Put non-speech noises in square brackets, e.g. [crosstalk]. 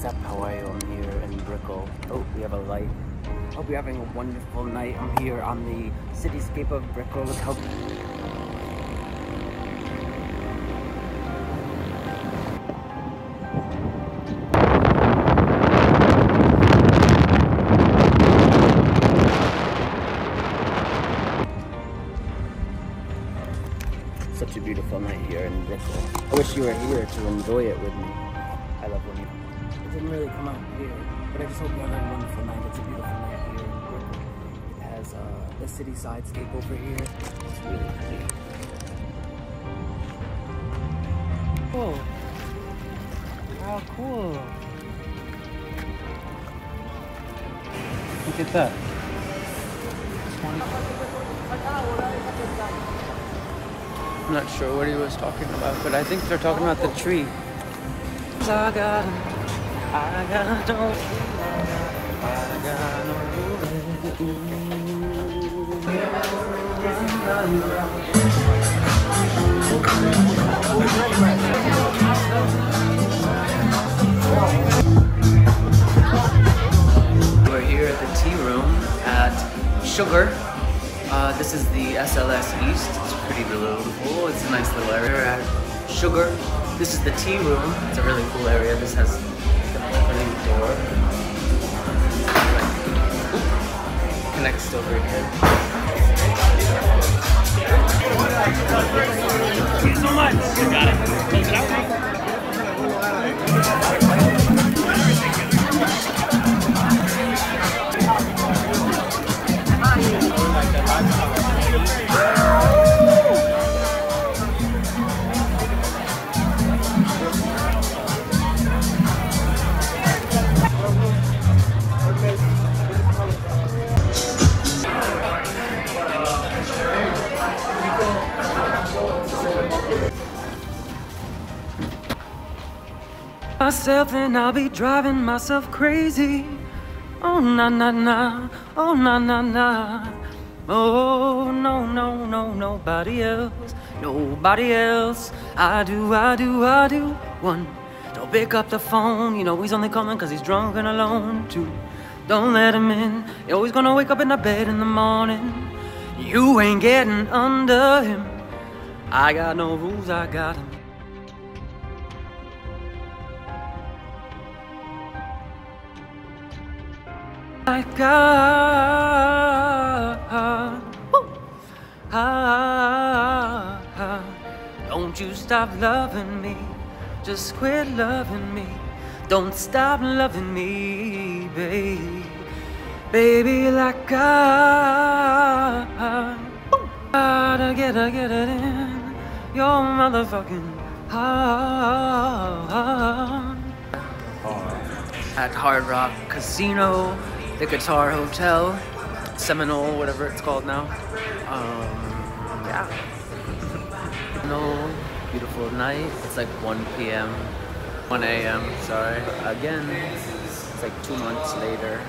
what's up? You? I'm here in Brickell. Oh, we have a light. Hope you're having a wonderful night. I'm here on the cityscape of Brickell. Look how such a beautiful night here in Brickell. I wish you were here to enjoy it with me. I love when you. It didn't really come out here, but I just hope you're having a wonderful night. It's a beautiful night here in Brickell. It has uh, the city sidescape over here. It's really pretty. Oh, how cool! Look at that. I'm not sure what he was talking about, but I think they're talking about the tree. I got, I got no, I got We're here at the tea room at Sugar. Uh, this is the SLS East. It's pretty beautiful. It's a nice little area. At Sugar. This is the tea room. It's a really cool area. This has a door. Connects over here. Thank you so much. You got it. Close it out. Myself and I'll be driving myself crazy. Oh na na na, oh na na na. Oh no no no nobody else, nobody else. I do I do I do. One, don't pick up the phone. You know he's only coming cause he's drunk and alone. Two, don't let him in. You're always gonna wake up in the bed in the morning. You ain't getting under him. I got no rules, I got him. I got. Woo. Ah, don't you stop loving me. Just quit loving me. Don't stop loving me, baby. Baby, like I. Gotta get it, get it in your motherfucking heart. At Hard Rock Casino, the Guitar Hotel, Seminole, whatever it's called now. Um, yeah. [laughs] no, beautiful night. It's like 1 p.m., 1 a.m. Sorry. Again, it's like two months later.